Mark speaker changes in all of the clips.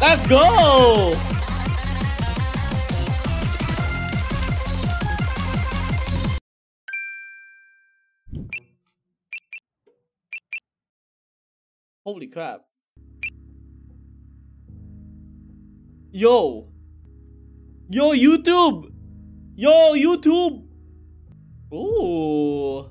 Speaker 1: Let's go! Holy crap. Yo! Yo, YouTube! Yo, YouTube! Ooh.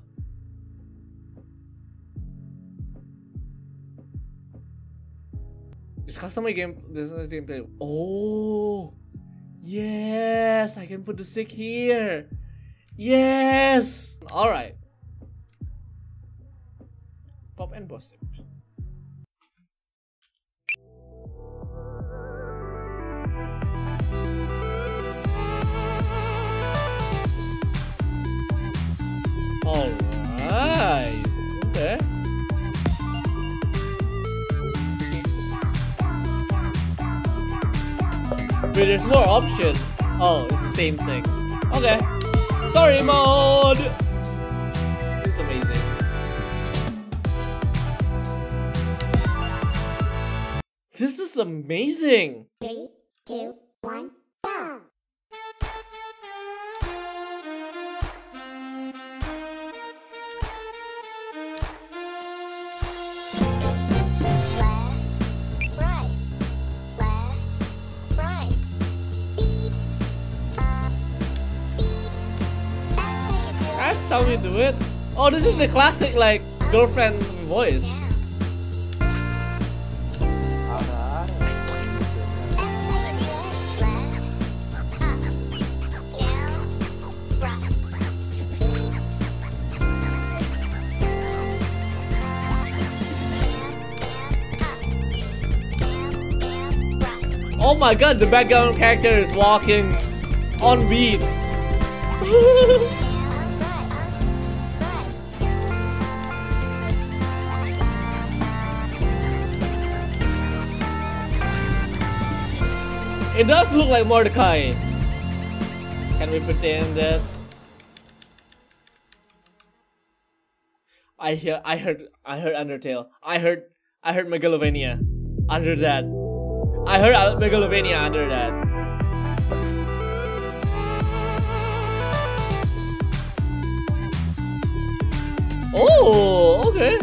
Speaker 1: Is customer game this is gameplay. Oh yes, I can put the stick here. Yes! Alright. Pop and boss. But there's more options. Oh, it's the same thing. Okay. Story mode! This is amazing. This is amazing!
Speaker 2: Three, two, one, That's how
Speaker 1: we do it. Oh, this is the classic, like, girlfriend voice. Oh my god, the background character is walking on beat. It does look like Mordecai. Can we pretend that? I hear, I heard, I heard Undertale. I heard, I heard Megalovania. Under that, I heard Megalovania under that. Oh, okay.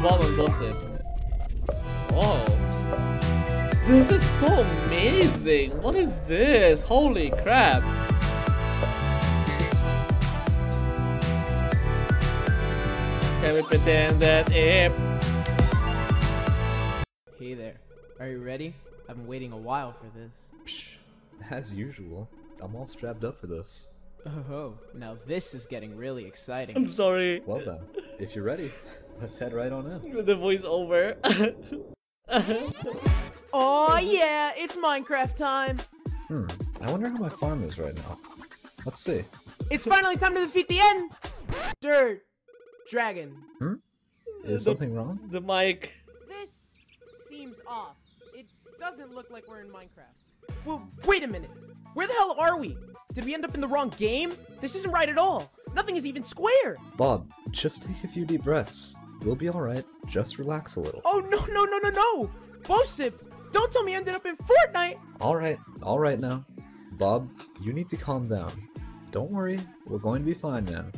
Speaker 1: Big gossip. Whoa. This is so amazing. What is this? Holy crap. Can we pretend that if
Speaker 3: Hey there. Are you ready? I've been waiting a while for this.
Speaker 4: Psh, As usual, I'm all strapped up for this.
Speaker 3: Oh, now this is getting really exciting.
Speaker 1: I'm sorry.
Speaker 4: Well then, if you're ready, let's head right on in.
Speaker 1: The voiceover.
Speaker 3: Oh yeah, it's Minecraft time.
Speaker 4: Hmm, I wonder how my farm is right now. Let's see.
Speaker 3: It's finally time to defeat the end. Dirt. Dragon.
Speaker 4: Hmm? Is
Speaker 1: The-
Speaker 4: something wrong?
Speaker 1: the mic.
Speaker 3: This seems off. It doesn't look like we're in Minecraft. Well, wait a minute. Where the hell are we? Did we end up in the wrong game? This isn't right at all. Nothing is even square.
Speaker 4: Bob, just take a few deep breaths. We'll be alright. Just relax a little.
Speaker 3: Oh no no no no no! Bosip, don't tell me I ended up in Fortnite.
Speaker 4: Alright, alright now. Bob, you need to calm down. Don't worry, we're going to be fine, man.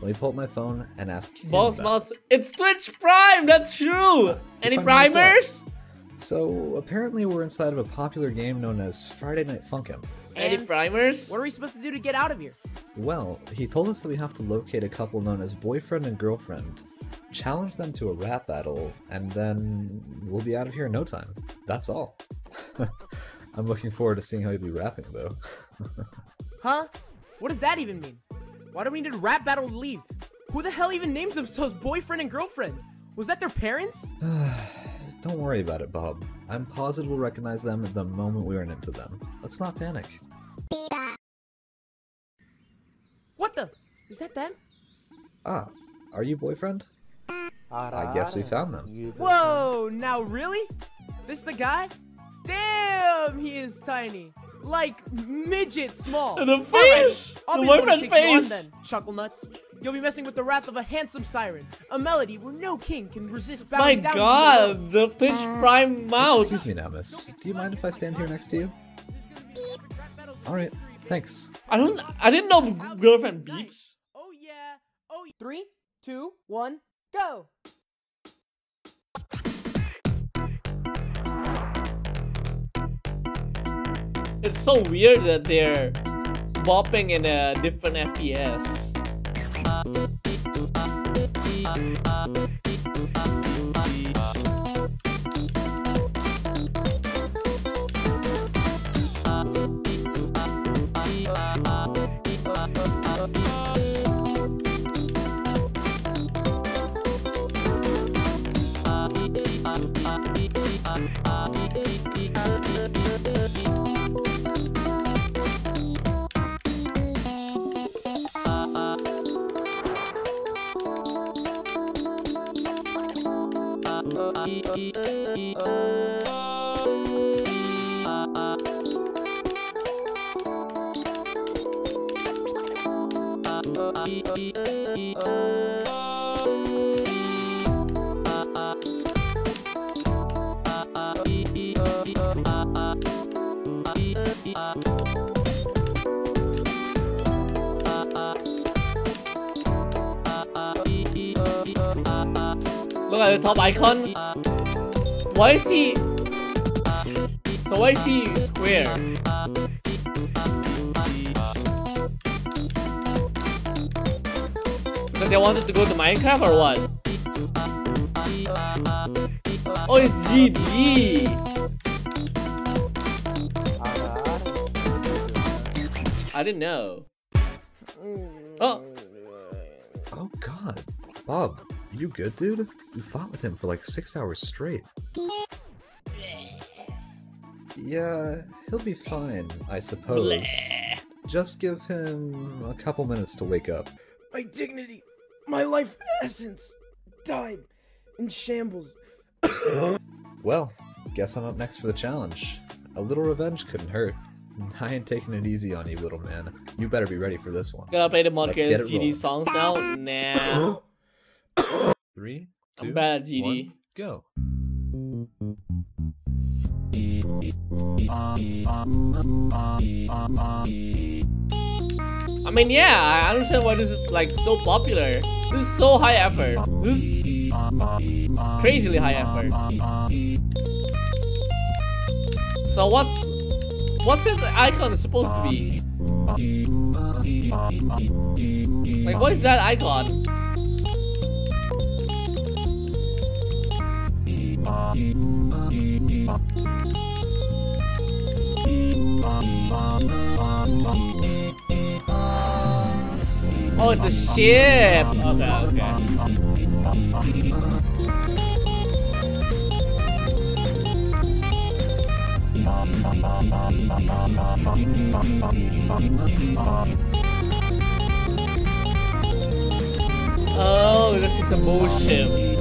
Speaker 4: Let me pull up my phone and ask him
Speaker 1: Boss
Speaker 4: about-
Speaker 1: Mouse. It's Twitch Prime. That's true. Uh, Any
Speaker 4: If I'm not
Speaker 1: primers?
Speaker 4: So, apparently we're inside of a popular game known as Friday Night Funkin'.
Speaker 1: Any primers?
Speaker 3: What are we supposed to do to get out of here?
Speaker 4: Well, he told us that we have to locate a couple known as boyfriend and girlfriend, challenge them to a rap battle, and then we'll be out of here in no time. That's all. I'm looking forward to seeing how you'll be rapping, though.
Speaker 3: Huh? What does that even mean? Why do we need a rap battle to leave? Who the hell even names themselves boyfriend and girlfriend? Was that their parents?
Speaker 4: Don't worry about it, Bob. I'm positive we'll recognize them the moment we run into them. Let's not panic.
Speaker 3: What the? Is that them?
Speaker 4: Ah, are you boyfriend? I guess we found them.
Speaker 3: Whoa, now really? This the guy? Damn, he is tiny. like midget small.
Speaker 1: The
Speaker 3: All right,
Speaker 1: face!
Speaker 3: I'll
Speaker 1: The
Speaker 3: be the one
Speaker 1: boyfriend
Speaker 3: takes on
Speaker 1: face!
Speaker 3: then, Chuckle Nuts. You'll be messing with the wrath of a handsome siren, a melody where no king can resist
Speaker 1: My
Speaker 3: down. to the
Speaker 1: god, the Twitch
Speaker 3: Uh,
Speaker 1: Prime mouth.
Speaker 4: Excuse me now, miss. Do you mind if I stand here next to you? Alright, thanks.
Speaker 1: I don't. I didn't know girlfriend beeps.
Speaker 3: Oh yeah. Oh. yeah. Three, two, one, go.
Speaker 1: It's so weird that they're bopping in a different FPS. Look at the top icon. Why is he? So why is he square? Because they wanted to go to Minecraft or what? Oh, it's GD. I didn't know. Oh,
Speaker 4: Oh god. Bob, you good, dude? You fought with him for like six hours straight. Yeah, he'll be fine, I suppose.
Speaker 1: bleh.
Speaker 4: Just give him a couple minutes to wake up.
Speaker 3: My dignity, my life essence, died in shambles.
Speaker 4: Well, guess I'm up next for the challenge. A little revenge couldn't hurt. I ain't taking it easy on you, little man. You better be ready for this one.
Speaker 1: Gonna play the
Speaker 4: Let's
Speaker 1: Monkeys
Speaker 4: get it
Speaker 1: GD
Speaker 4: rolling.
Speaker 1: songs now? Nah.
Speaker 4: Three,
Speaker 1: I'm
Speaker 4: two,
Speaker 1: bad at GD.
Speaker 4: one, go.
Speaker 1: I mean, yeah, I understand why this is like so popular. This is so high effort. This is crazily high effort. So what's what's his icon supposed to be? Like, what is that icon? Oh, it's a ship. Okay, okay. Oh, this is a bullshit.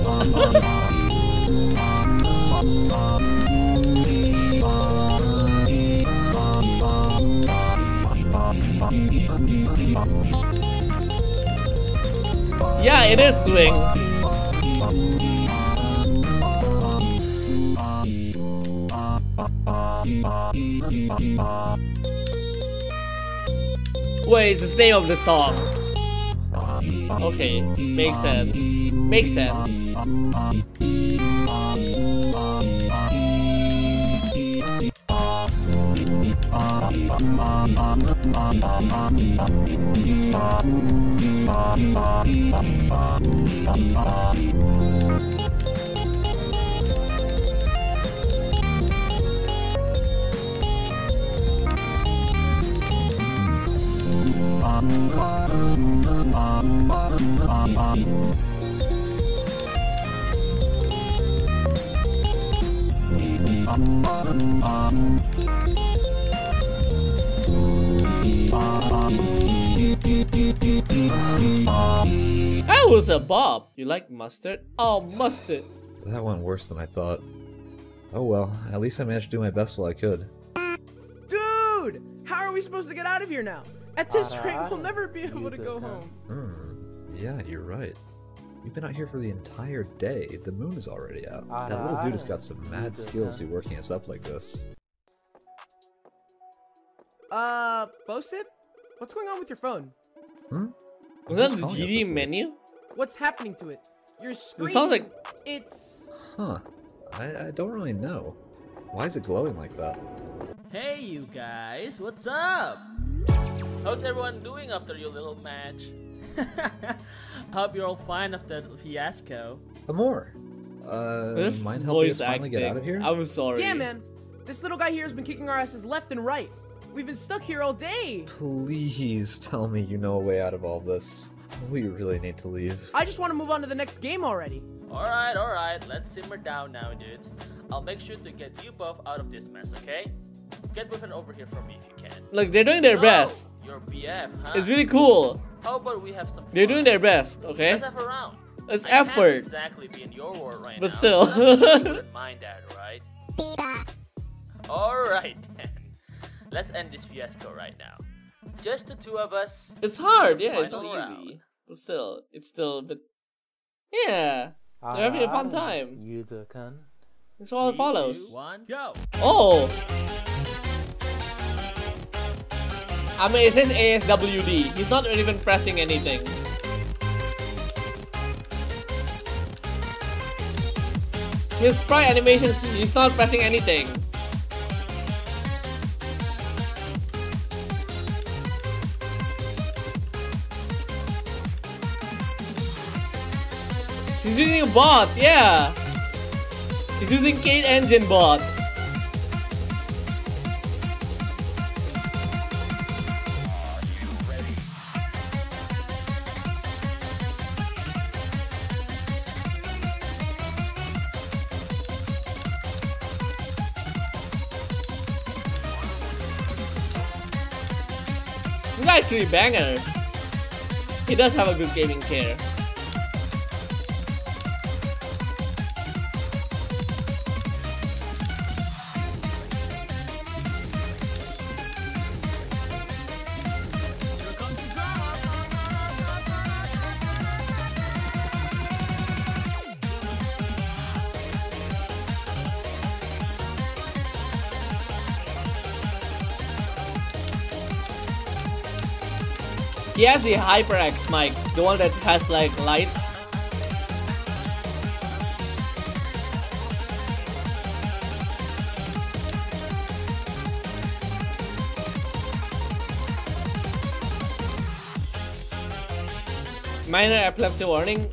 Speaker 1: Yeah, it is swing. Wait, it's the name of the song. Okay, makes sense. Makes sense. Um, um, um. That was a bob. You like mustard? Oh, mustard.
Speaker 4: That went worse than I thought. Oh well, at least I managed to do my best while I could.
Speaker 3: Dude, How are we supposed to get out of here now? At this rate, we'll never be able to go home.
Speaker 4: Hmm. Yeah, you're right. We've been out here for the entire day. The moon is already out. That little dude has got some mad skills to working us up like this.
Speaker 3: Uh, Bosip? What's going on with your phone?
Speaker 4: Hmm?
Speaker 1: Was that the GD menu?
Speaker 3: What's happening to it? Your screen.
Speaker 1: It sounds like
Speaker 3: It's.
Speaker 4: Huh. I, I don't really know. Why is it glowing like that?
Speaker 5: Hey, you guys, what's up? How's everyone doing after your little match? I hope you're all fine after the fiasco.
Speaker 4: Amor! Uh,
Speaker 1: this
Speaker 4: mind helping us finally
Speaker 1: acting.
Speaker 4: get out of here?
Speaker 1: I'm sorry.
Speaker 3: Yeah, man. This little guy here has been kicking our asses left and right. We've been stuck here all day.
Speaker 4: Please tell me you know a way out of all this. We really need to leave.
Speaker 3: I just want to move on to the next game already.
Speaker 5: Alright, alright, let's simmer down now, dudes. I'll make sure to get you both out of this mess, okay? Get with over here for me if you can.
Speaker 1: Look, they're doing their
Speaker 5: Oh,
Speaker 1: best.
Speaker 5: Your BF, huh?
Speaker 1: It's really cool.
Speaker 5: How about we have some fun?
Speaker 1: They're doing their best, okay?
Speaker 5: Let's have a round.
Speaker 1: It's
Speaker 5: I can't
Speaker 1: effort.
Speaker 5: exactly be in your war right
Speaker 1: But
Speaker 5: now.
Speaker 1: still.
Speaker 5: I'm you wouldn't mind that, right? Alright then. Let's end this fiasco right now. Just the two of us.
Speaker 1: It's hard, yeah, it's not
Speaker 5: round.
Speaker 1: easy. But still, it's still a bit. Yeah, they're having a fun ah, time. You That's all it
Speaker 5: Three,
Speaker 1: follows.
Speaker 5: two, one, go!
Speaker 1: Oh! I mean, it says ASWD. He's not even pressing anything. His sprite animations, he's not pressing anything. He's using a bot, yeah. He's using Kade Engine bot. He's actually banger. He does have a good gaming chair. He has the HyperX mic, the one that has like lights. Minor epilepsy warning.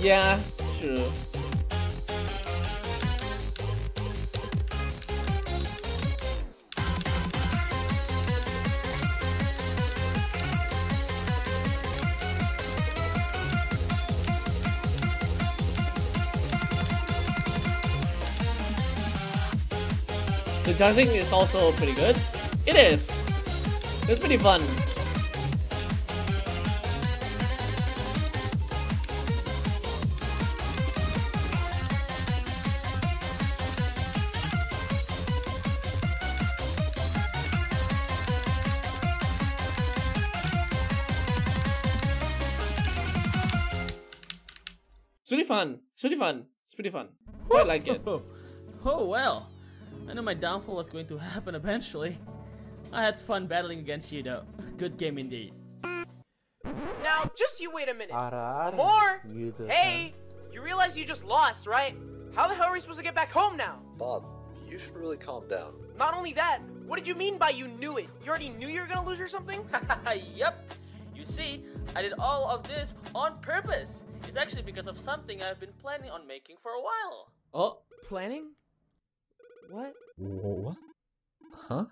Speaker 1: Yeah, true. Dancing is also pretty good. It is. It's pretty fun. It's really fun. It's really fun. It's pretty fun. Quite like it.
Speaker 5: Oh well. I knew my downfall was going to happen eventually. I had fun battling against you though. Good game indeed.
Speaker 3: Now, just you wait a minute. More? Hey, you realize you just lost, right? How the hell are we supposed to get back home now?
Speaker 4: Bob, you should really calm down.
Speaker 3: Not only that, what did you mean by you knew it? You already knew you were gonna lose or something?
Speaker 5: yep. You see, I did all of this on purpose. It's actually because of something I've been planning on making for a while.
Speaker 1: Oh,
Speaker 3: Planning? What?
Speaker 4: What? Huh?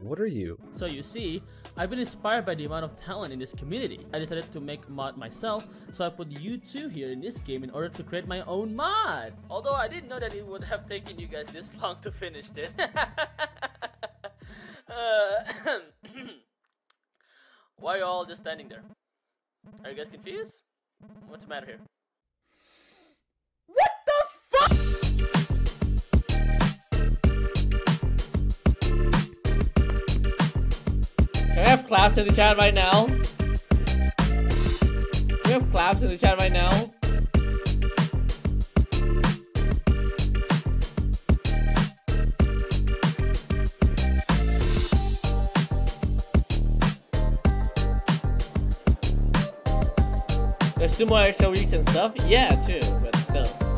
Speaker 4: What are you?
Speaker 5: So you see, I've been inspired by the amount of talent in this community. I decided to make a mod myself, so I put you two here in this game in order to create my own mod. Although I didn't know that it would have taken you guys this long to finish it. uh, why are you all just standing there? Are you guys confused? What's the matter here?
Speaker 3: What the fuck?
Speaker 1: Claps in the chat right now? We have claps in the chat right now. There's two more extra weeks and stuff. Yeah, too, but still.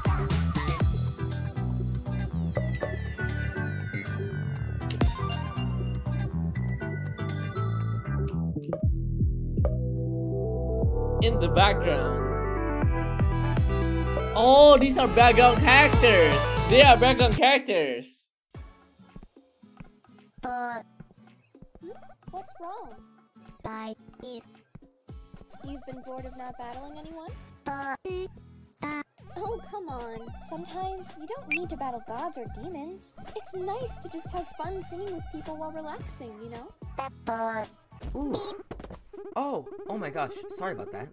Speaker 1: In the background. Oh, these are background characters. They are background characters.
Speaker 2: But
Speaker 6: What's wrong?
Speaker 2: I is
Speaker 6: You've been bored of not battling anyone?
Speaker 2: but
Speaker 6: Oh, come on. Sometimes you don't need to battle gods or demons. It's nice to just have fun singing with people while relaxing, you know?
Speaker 2: but
Speaker 7: Ooh. Oh, oh my gosh, sorry about that.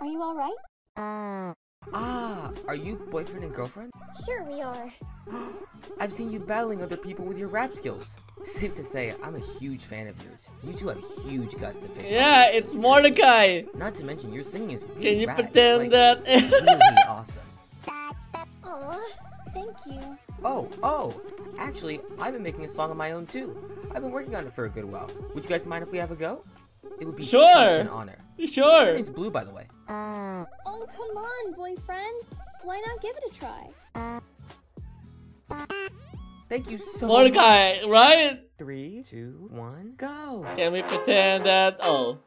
Speaker 6: Are you alright?
Speaker 2: uh
Speaker 7: Ah, are you boyfriend and girlfriend?
Speaker 6: Sure, we are.
Speaker 7: I've seen you battling other people with your rap skills. Safe to say, I'm a huge fan of yours. You two have huge guts to face.
Speaker 1: Yeah, it's Mordecai.
Speaker 7: Not to mention, your singing is really
Speaker 1: Can you
Speaker 7: rad,
Speaker 1: pretend
Speaker 7: like,
Speaker 1: that?
Speaker 7: really awesome.
Speaker 6: Aw, thank you.
Speaker 7: Oh, oh, actually, I've been making a song of my own too. I've been working on it for a good while. Would you guys mind if we have a go? It would be
Speaker 1: Sure.
Speaker 7: such an honor. My
Speaker 1: sure.
Speaker 7: name's Blue, by the way.
Speaker 2: uh
Speaker 6: Oh, come on, boyfriend. Why not give it a try?
Speaker 7: Thank you so much.
Speaker 1: Mordecai, right?
Speaker 7: Three, two, one, go.
Speaker 1: Can we pretend that? Oh.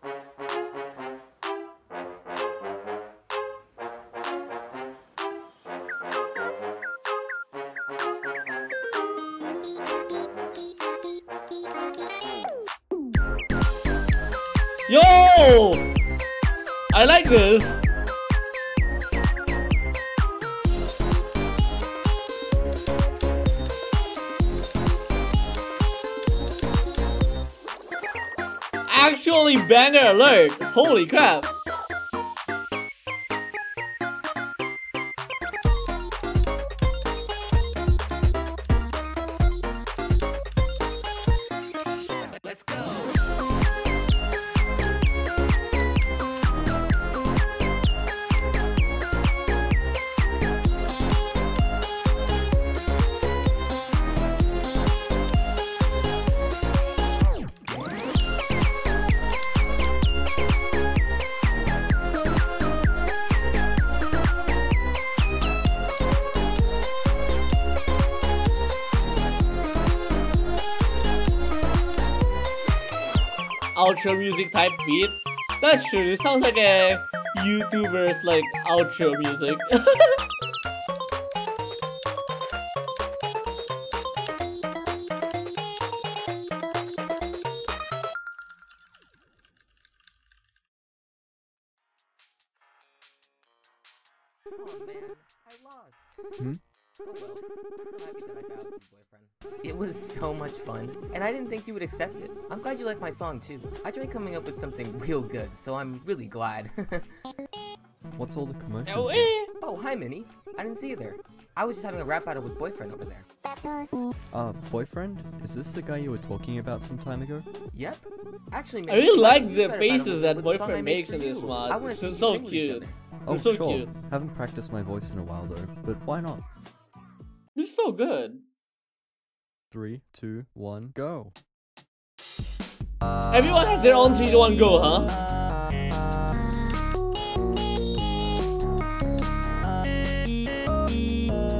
Speaker 1: I like this. Actually, banger alert! Holy crap! Outro music type beat. That's true. It sounds like a YouTuber's like outro music.
Speaker 7: Oh man, I lost.
Speaker 4: Hmm?
Speaker 7: Well, I'm so happy that I battled you, boyfriend. It was so much fun, and I didn't think you would accept it. I'm glad you like my song too. I tried coming up with something real good, so I'm really glad.
Speaker 4: What's all the commotion?
Speaker 1: Oh, eh.
Speaker 7: oh, hi Minnie. I didn't see you there. I was just having a rap battle with boyfriend over there.
Speaker 4: Uh, boyfriend? Is this the guy you were talking about some time ago?
Speaker 7: Yep. Actually,
Speaker 1: I really like the
Speaker 7: try to battle
Speaker 1: faces that
Speaker 7: with the song I
Speaker 1: boyfriend makes
Speaker 7: for
Speaker 1: in this mod.
Speaker 7: I wanna
Speaker 1: It's
Speaker 7: see you
Speaker 1: so
Speaker 7: sing with each
Speaker 1: cute.
Speaker 7: other.
Speaker 4: Oh,
Speaker 1: They're so
Speaker 4: sure.
Speaker 1: cute.
Speaker 4: Haven't practiced my voice in a while though, but why not?
Speaker 1: It's so good.
Speaker 4: Three, two, one, go.
Speaker 1: Everyone has their own 3 to 1 go, huh?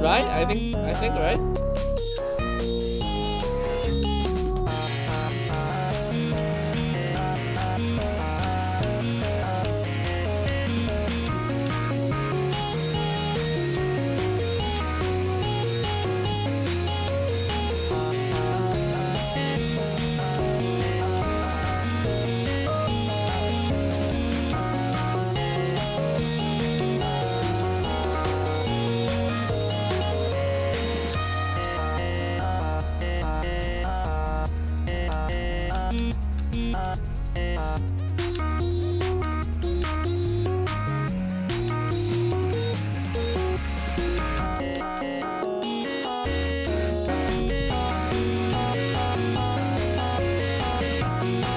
Speaker 1: Right? I think, I think, right?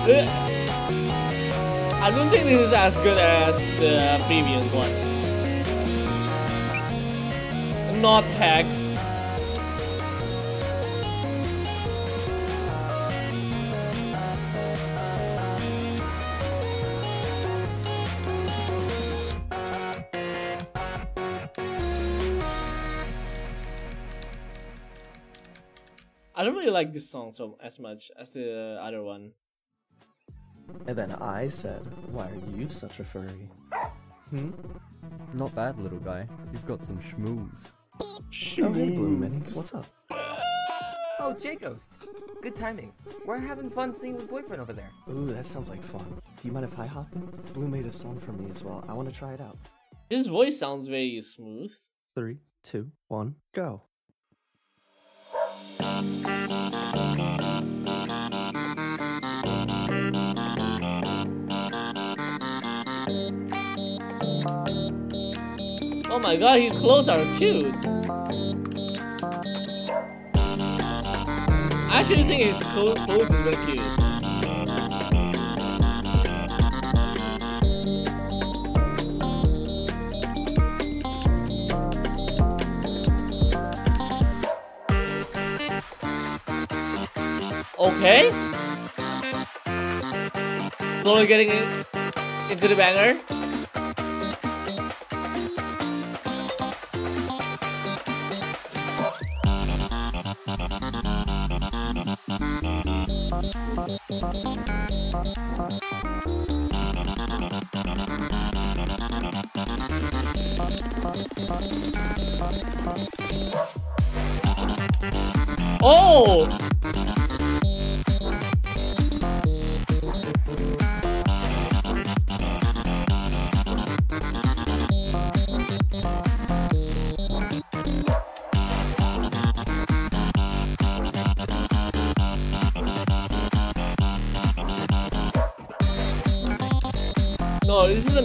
Speaker 1: Uh, I don't think this is as good as the previous one. Not Hex. I don't really like this song so as much as the other one.
Speaker 8: And then I said, Why are you such a furry? Hmm?
Speaker 9: Not bad, little guy. You've got some schmooze.
Speaker 8: Oh, hey, Blue Mini. What's up?
Speaker 7: Oh, J Ghost. Good timing. We're having fun singing with boyfriend over there.
Speaker 8: Ooh, that sounds like fun. Do you mind if I hop in? Blue made a song for me as well. I want to try it out.
Speaker 1: His voice sounds very smooth.
Speaker 8: Three, two, one, go.
Speaker 1: Oh my god, his clothes are cute. I actually think his clothes is very cute. Okay. Slowly getting into the banger. Oh!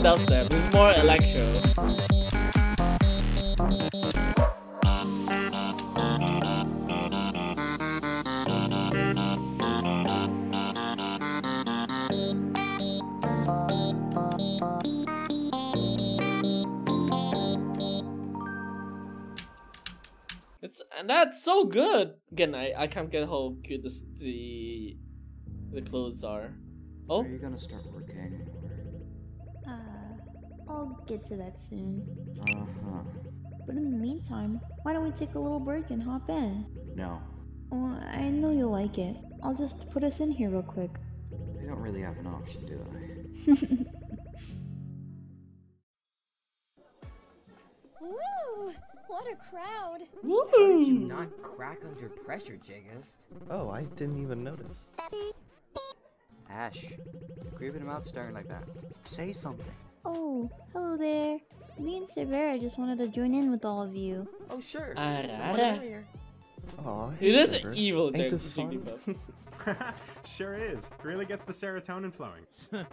Speaker 1: Dubstep. This is more electro. It's and that's so good. Again, I I can't get how cute this, the the clothes are. Oh,
Speaker 10: Are you gonna start working?
Speaker 2: I'll get to that soon.
Speaker 10: Uh huh.
Speaker 2: But in the meantime, why don't we take a little break and hop in?
Speaker 10: No,
Speaker 2: Well, I know you'll like it. I'll just put us in here real quick.
Speaker 10: I don't really have an option, do I?
Speaker 6: Woo! What a crowd!
Speaker 7: How did you not crack under pressure, J
Speaker 8: Oh, I didn't even notice.
Speaker 10: Ash, creeping him out staring like that. Say something.
Speaker 2: Oh, hello there. Me and Severa just wanted to join in with all of you.
Speaker 7: Oh, sure.
Speaker 1: Ara,
Speaker 7: The more
Speaker 1: ara.
Speaker 7: the merrier.
Speaker 8: Aw,
Speaker 1: It
Speaker 8: hey,
Speaker 1: is
Speaker 8: Cerberus.
Speaker 1: evil,
Speaker 8: Ain't this fun?
Speaker 1: Jigglypuff.
Speaker 11: sure is. Really gets the serotonin flowing.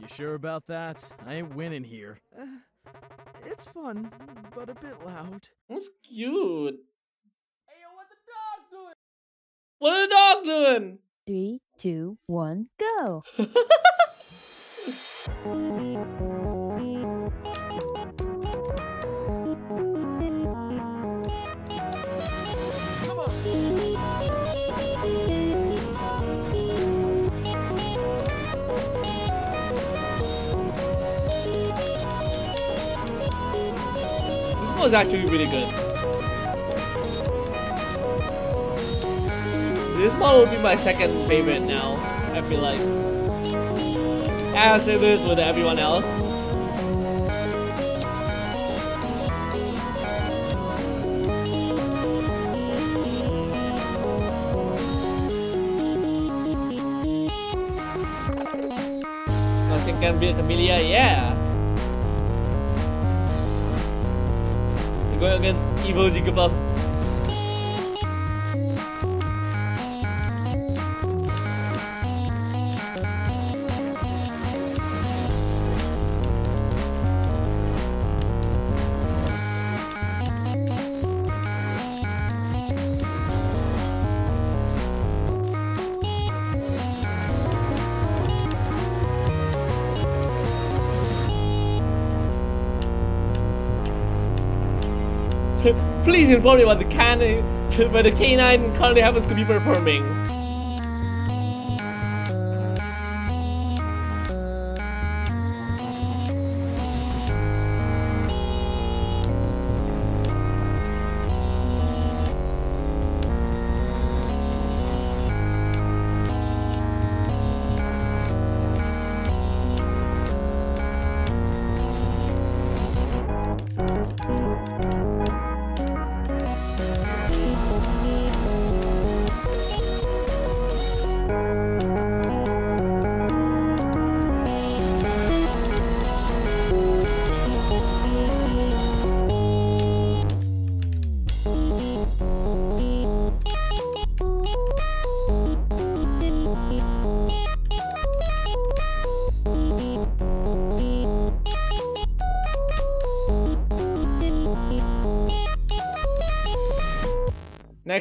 Speaker 12: You sure about that? I ain't winning here. Uh, it's fun, but a bit loud.
Speaker 1: That's cute.
Speaker 5: Hey, yo, what the dog doing?
Speaker 1: What the dog doing?
Speaker 2: Three, two, one, go!
Speaker 1: Is actually really good. This one will be my second favorite now. I feel like. I say this with everyone else. Nothing can beat Amelia, yeah. Going against evil Jigglypuff. Please inform me about the canine, where the canine currently happens to be performing.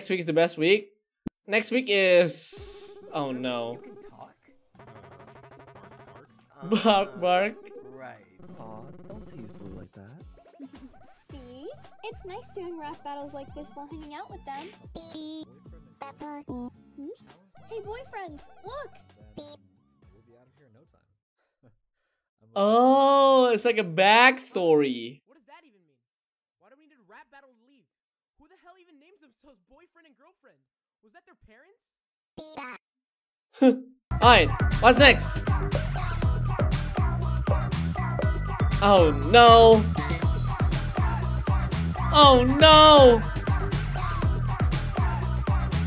Speaker 1: Next week is the best week. Next week is oh no. Bark bark.
Speaker 10: Right.
Speaker 8: Aw, don't tease Blue like that.
Speaker 6: See? It's nice doing rap battles like this while hanging out with them. Hmm? Hey, boyfriend, look!
Speaker 1: Oh, it's like a backstory.
Speaker 3: What does that even mean? Why do we need a rap battle to leave? Who the hell even names themselves boyfriend and girlfriend? Was that their parents?
Speaker 1: Alright, what's next? Oh no! Oh no!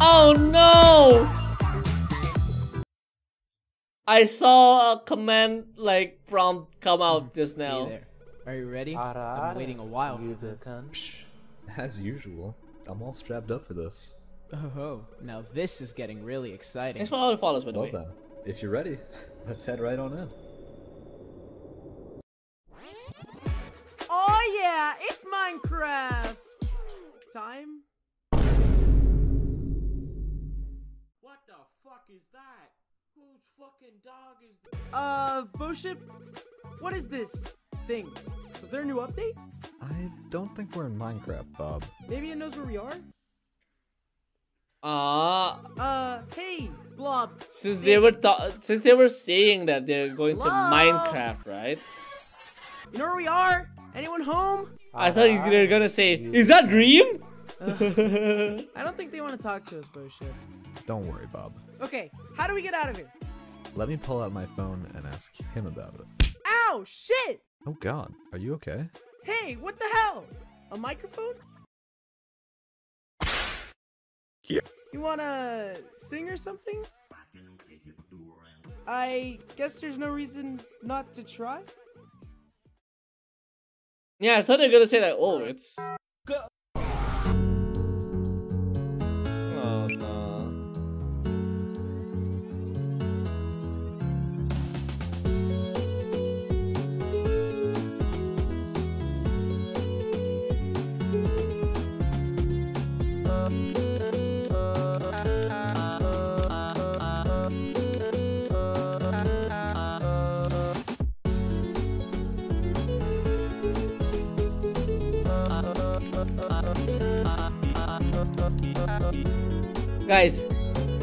Speaker 1: Oh no! I saw a comment like prompt come out hmm. just now.
Speaker 3: there. Are you ready? I'm waiting a while for this.
Speaker 4: As usual, I'm all strapped up for this.
Speaker 3: Oh, now this is getting really exciting.
Speaker 1: Thanks for all the follows, by the
Speaker 4: Well
Speaker 1: way.
Speaker 4: then, if you're ready, let's head right on in.
Speaker 3: Oh yeah, it's Minecraft time.
Speaker 5: What the fuck is that? Whose fucking dog is th-
Speaker 3: Uh, Bosip, what is this thing? Was there a new update?
Speaker 4: I don't think we're in Minecraft, Bob.
Speaker 3: Maybe it knows where we are.
Speaker 1: Ah,
Speaker 3: Uh, hey, Blob.
Speaker 1: since they were since they were saying that they're going to Minecraft, right?
Speaker 3: You know where we are? Anyone home?
Speaker 1: I thought you were gonna say, "Is that Dream?"
Speaker 3: I don't think they want to talk to us, bullshit.
Speaker 4: Don't worry, Bob.
Speaker 3: Okay, how do we get out of here?
Speaker 4: Let me pull out my phone and ask him about it.
Speaker 3: Ow, shit!
Speaker 4: Oh god, are you okay?
Speaker 3: Hey, what the hell? A microphone?
Speaker 4: Yeah.
Speaker 3: You wanna sing or something? I guess there's no reason not to try.
Speaker 1: Yeah, I thought they were gonna say that. "Oh, it's." Guys,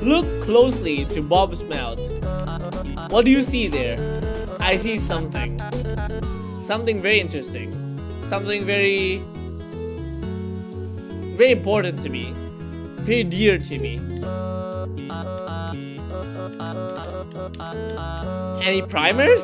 Speaker 1: look closely to Bob's mouth. What do you see there? I see something. Something very interesting. Something very. very important to me. Very dear to me. Any primers?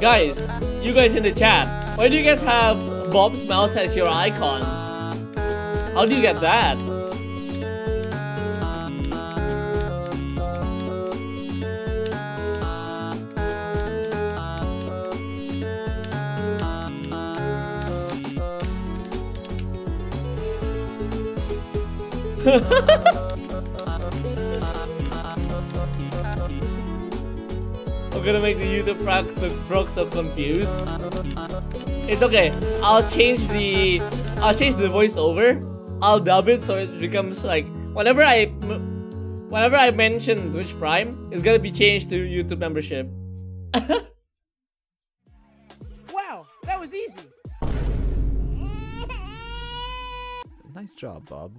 Speaker 1: Guys, you guys in the chat, why do you guys have Bob's mouth as your icon. How do you get that? I'm gonna make the YouTube proc so, proc so confused. It's okay. I'll change the I'll change the voiceover. I'll dub it so it becomes like whenever I whenever I mention Twitch Prime, it's gonna be changed to YouTube membership.
Speaker 3: Wow, that was easy.
Speaker 4: Nice job, Bob.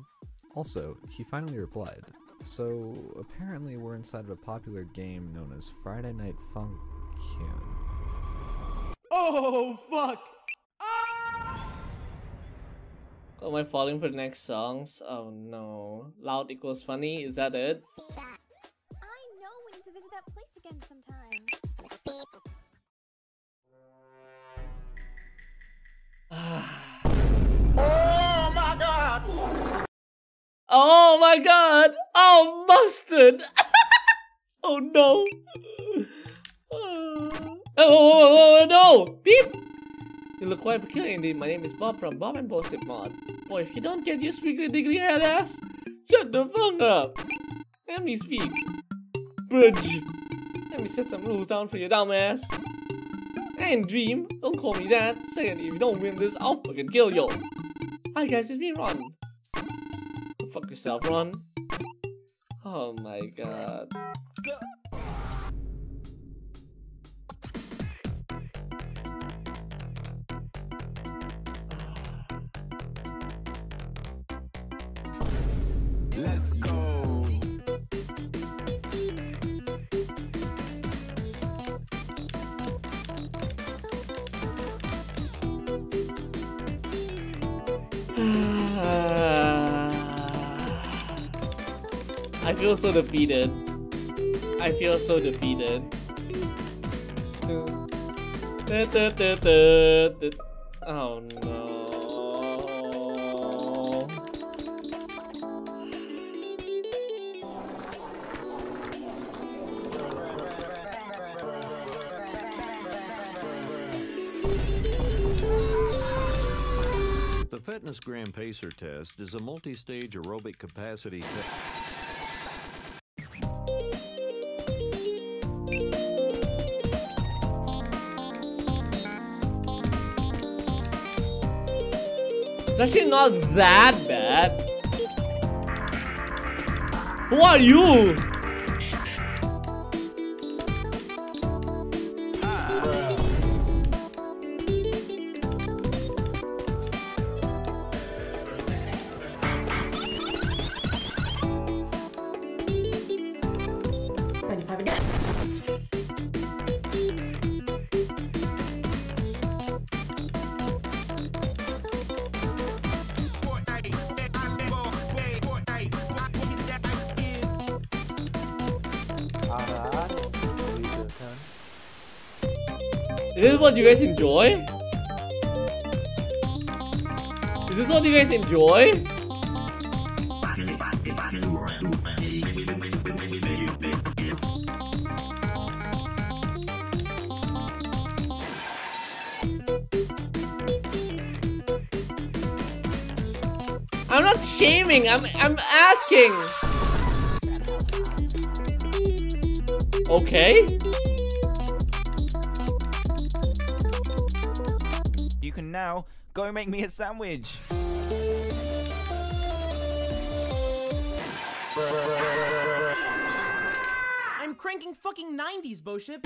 Speaker 4: Also, he finally replied. So, apparently we're inside of a popular game known as Friday Night Funkin'.
Speaker 3: Oh fuck! Ah!
Speaker 1: Am I falling for the next songs? Oh no. Loud equals funny, is that it?
Speaker 6: I know we need to visit that place again sometime. Ah.
Speaker 1: Oh my god! Oh my god! Oh, mustard! oh no! Uh, oh, oh, oh, oh, no! Beep! You look quite peculiar indeed. My name is Bob from Bob and Bullshit Mod. Boy, if you don't get your strictly diggly head ass, shut the fuck up! Let me speak. Bridge! Let me set some rules down for your dumb ass. And Dream, don't call me that. Second, if you don't win this, I'll fucking kill you. Hi guys, it's me, Ron. Fuck yourself, Ron. Oh my god. Feel so defeated. I feel so defeated. Oh no.
Speaker 13: The Fitness Gram Pacer test is a multi-stage aerobic capacity test.
Speaker 1: Actually not that bad. Who are you? Is this what you guys enjoy? Is this what you guys enjoy? I'm not shaming, I'm I'm asking. Okay.
Speaker 14: Go make me a sandwich.
Speaker 3: I'm cranking fucking 90s,
Speaker 1: Bosip.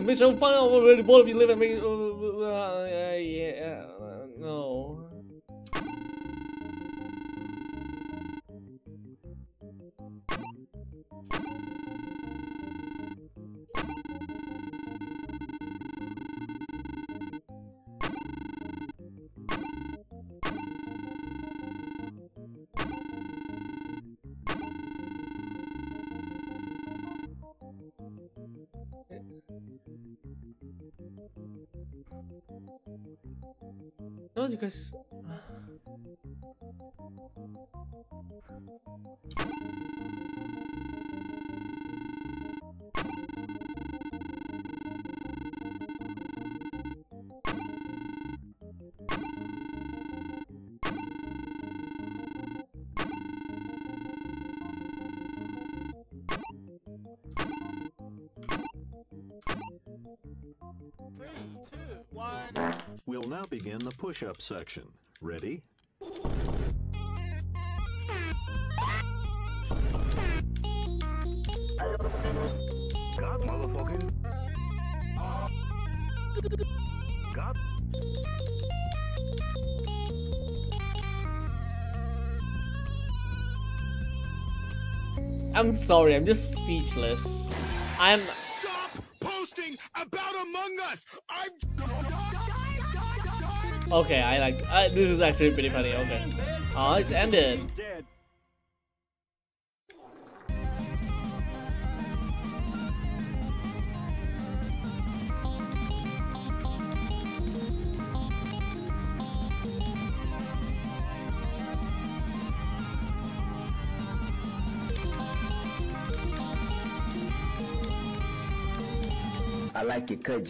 Speaker 1: Bitch, I'm fine. Both of you live and make uh, uh, yeah,
Speaker 13: Músicas? Now begin the push-up section. Ready?
Speaker 15: God, motherfucking. God.
Speaker 1: I'm sorry, I'm just speechless. I'm okay. I like. Uh, this is actually pretty funny. Okay. Oh, it's ended.
Speaker 16: I like it cut,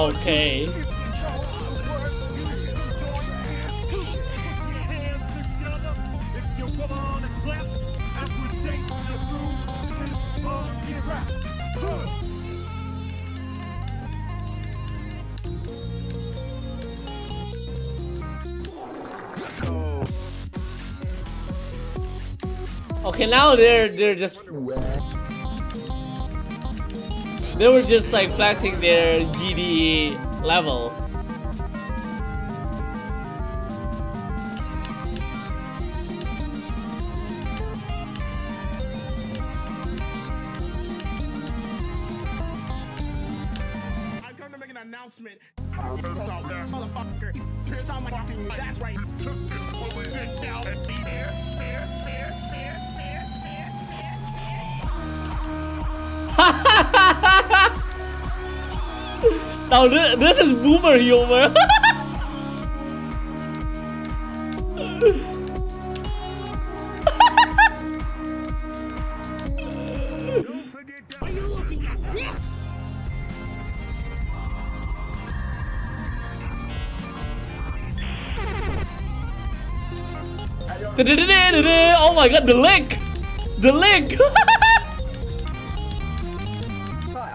Speaker 1: Okay. Okay, now they're they're just they were just like flexing their GD level. Oh my god, the lick! The lick!
Speaker 16: I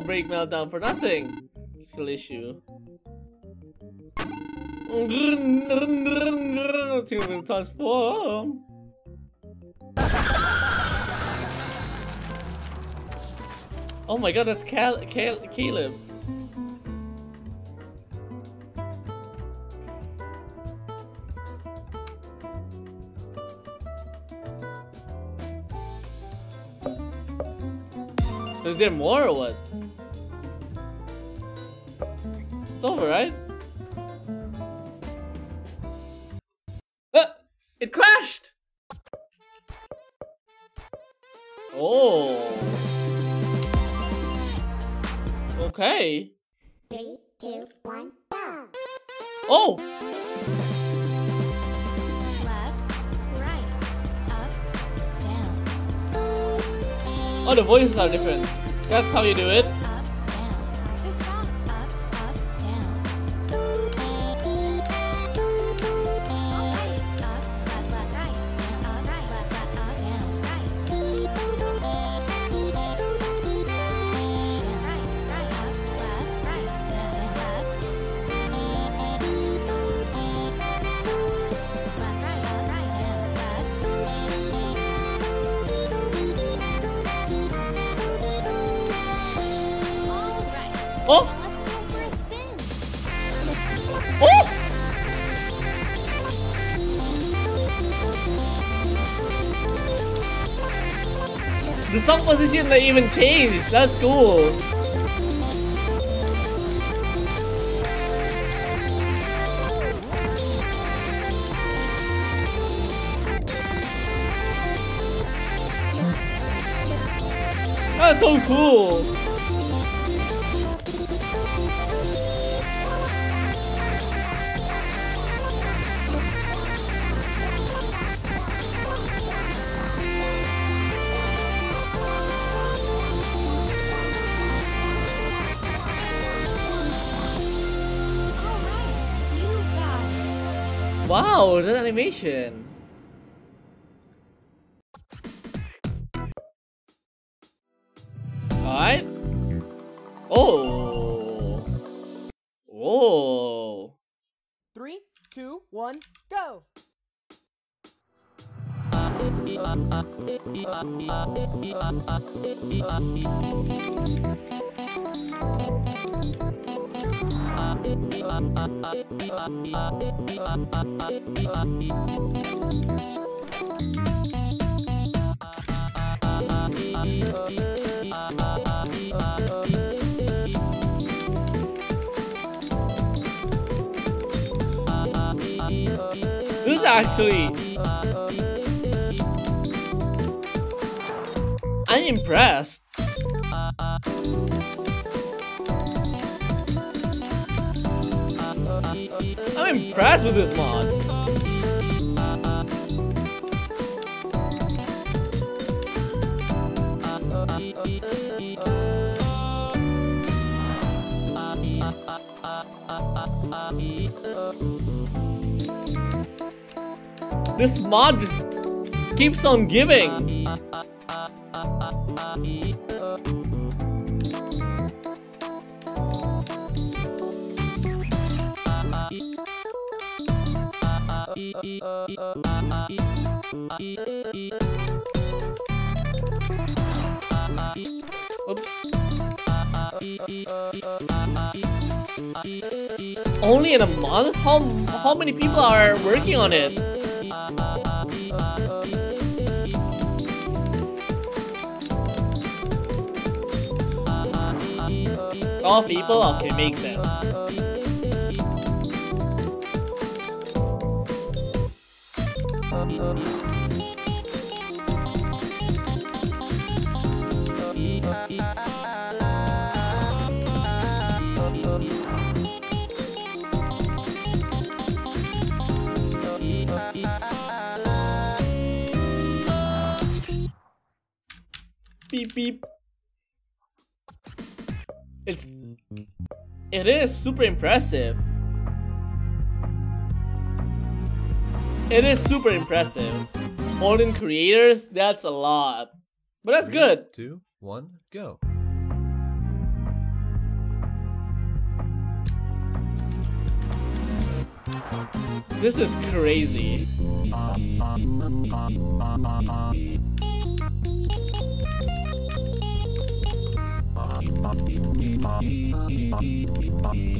Speaker 1: break meltdown for nothing. Skill issue. Transform. Oh my god, that's Cal Cal Caleb. So is there more or what? Over, right? Ah, it crashed! Oh. Okay.
Speaker 17: Three, two, one, go.
Speaker 1: Oh!
Speaker 17: Left, right, up, down.
Speaker 1: Oh, the voices are different. That's how you do it. Song position they even changed. That's cool. That's so cool. Wow, that animation. This is actually. I'm impressed. Impressed with this mod. This mod just keeps on giving. Oops. Only in a month? How how many people are working on it? All people? Okay, makes sense. Beep beep. It's it is super impressive. It is super impressive. 14 creators, that's a lot. But that's
Speaker 4: Three,
Speaker 1: good.
Speaker 4: Two, one, go.
Speaker 1: This is crazy.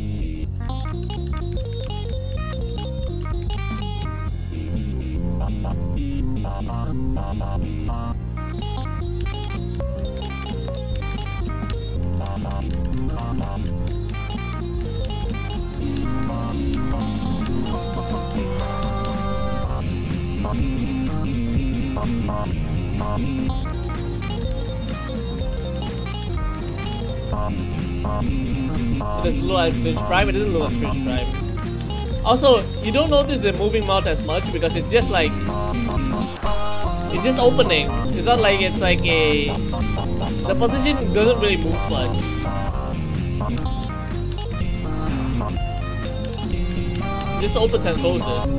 Speaker 1: It doesn't look like Twitch Prime, it doesn't look like Twitch Prime. Also, you don't notice the moving mouth as much because it's just like... It's just opening. It's not like it's like a... The position doesn't really move much. This opens and closes.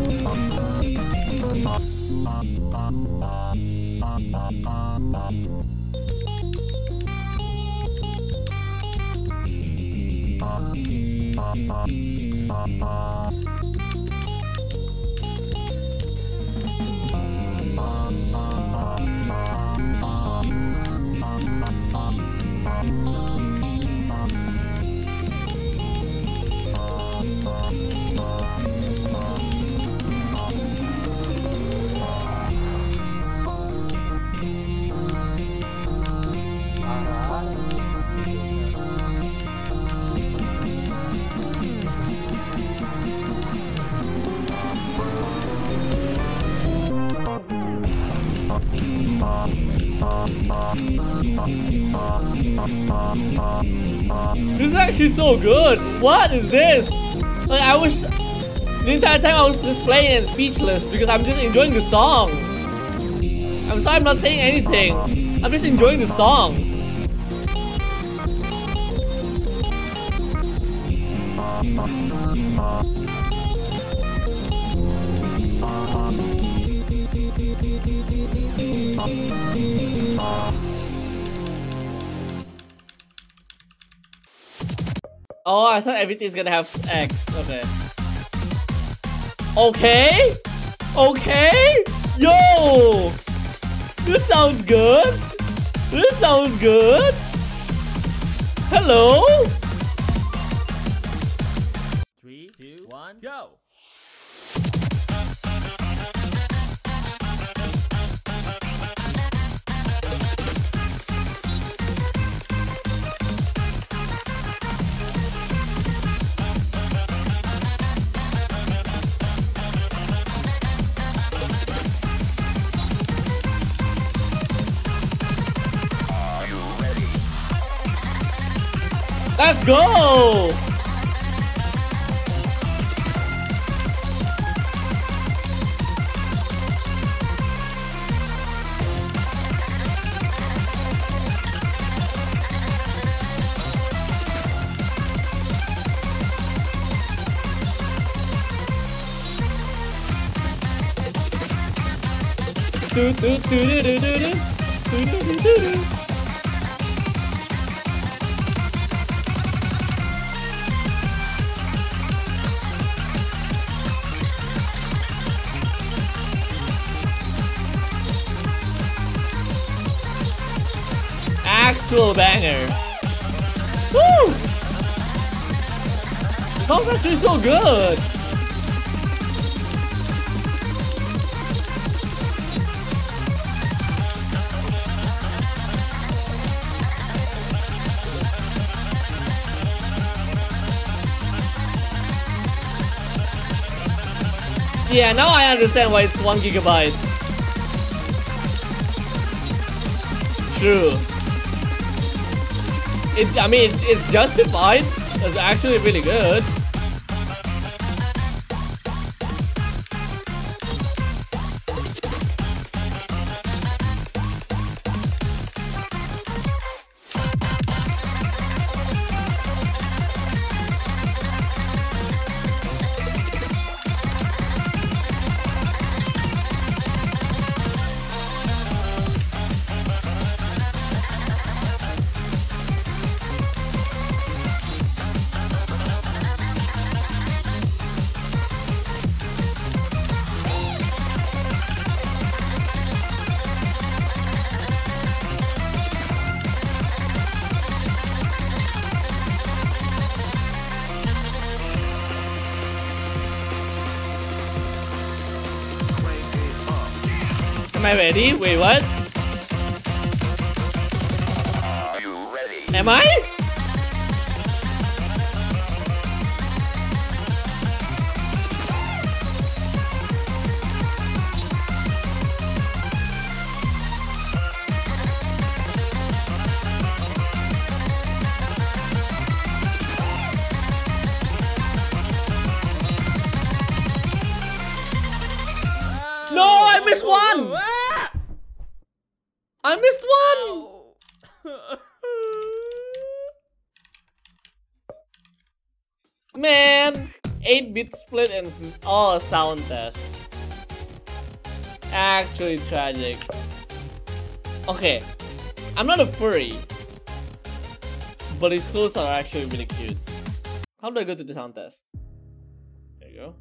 Speaker 1: So good. What is this? Like I was the entire time I was just playing and speechless because I'm just enjoying the song. I'm sorry I'm not saying anything. I'm just enjoying the song. Oh, I thought everything's gonna have X. Okay. Okay? Okay? Yo! This sounds good. This sounds good. Hello?
Speaker 5: Go!
Speaker 1: Do, do, do, do, do, do, do. Banger. Woo! Song's actually so good. Yeah, now I understand why it's one gigabyte. True. It, I mean, it's, justified. It's actually really good. I ready? Wait, what? Am I? Split and all a sound test. Actually tragic. Okay, I'm not a furry. But his clothes are actually really cute. How do I go to the sound test? There you go.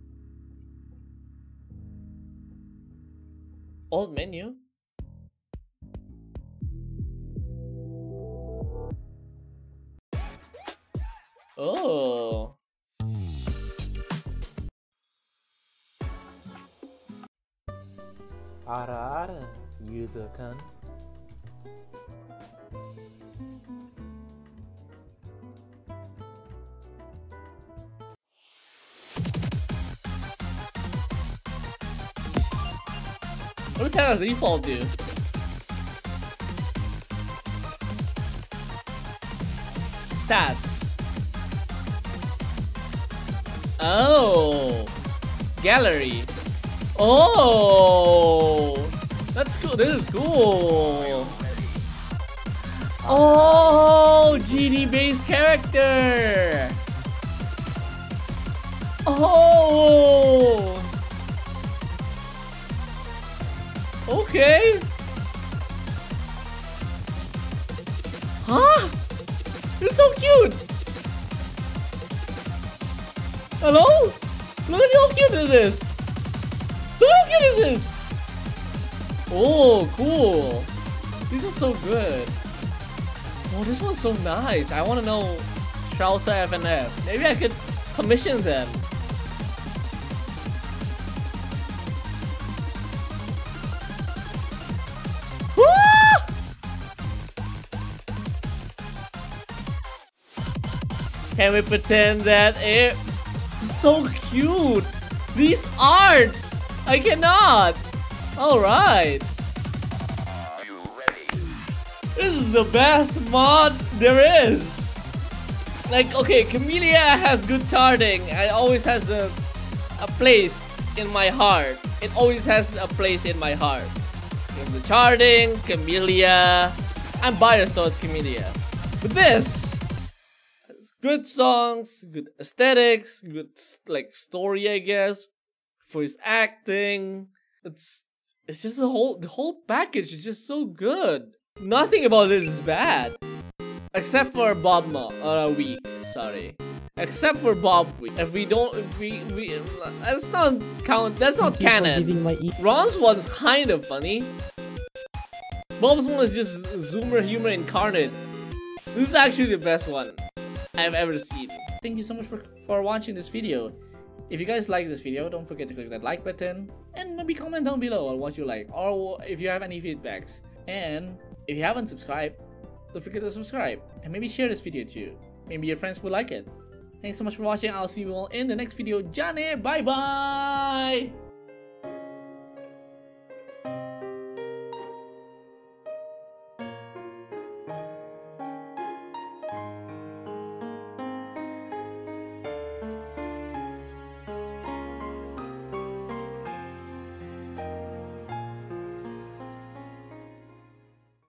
Speaker 1: Old menu? Oh.
Speaker 18: Ara-ara, user kan.
Speaker 1: What does Hannah's default do? Stats. Oh. Gallery. Oh. That's cool. This is cool. Oh, GD based character. Oh. Okay. Huh? It's so cute. Hello? Look at how cute is cute is this. Oh, cool. These are so good. Oh, this one's so nice. I want to know Trouter FNF. Maybe I could commission them. Can we pretend that it so cute? These arts! I cannot! Alright. This is the best mod there is. Like, okay, Camellia has good charting. It always has the a place in my heart. It always has a place in my heart. In the charting, Camellia. I'm biased towards Camellia. But this, good songs, good aesthetics, good like story, I guess. Voice acting. It's it's just the whole the whole package is just so good. Nothing about this is bad. Except for Bob or uh, week, sorry. Except for Bob week. If we don't if we we that's not count that's not canon. Ron's one's kind of funny. Bob's one is just zoomer humor incarnate. This is actually the best one I've ever seen. Thank you so much for, for watching this video. If you guys like this video, don't forget to click that like button and maybe comment down below on what you like or if you have any feedbacks. And if you haven't subscribed, don't forget to subscribe and maybe share this video too. Maybe your friends will like it. Thanks so much for watching. I'll see you all in the next video. Johnny, bye bye!